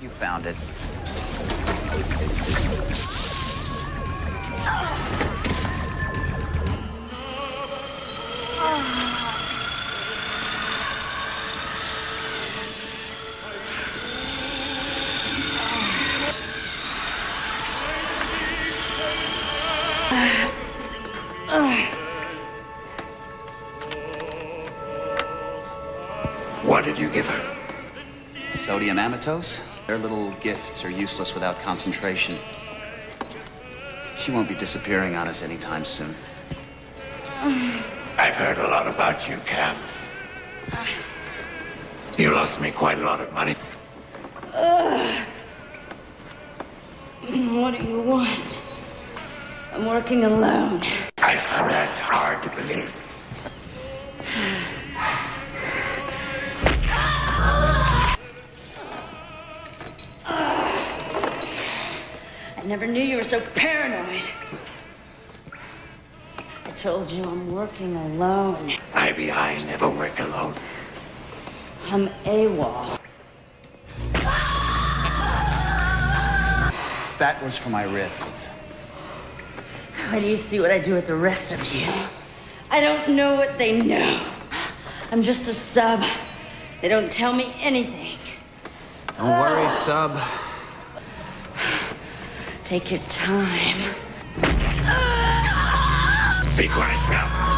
You found it. What did you give her? Sodium amatose? Their little gifts are useless without concentration. She won't be disappearing on us anytime soon. I've heard a lot about you, Cap. You lost me quite a lot of money. What do you want? I'm working alone. I found that hard to believe. Never knew you were so paranoid. I told you I'm working alone. IBI never work alone. I'm AWOL. That was for my wrist. Why do you see what I do with the rest of you? I don't know what they know. I'm just a sub. They don't tell me anything. Don't worry, sub. Take your time. Be quiet now.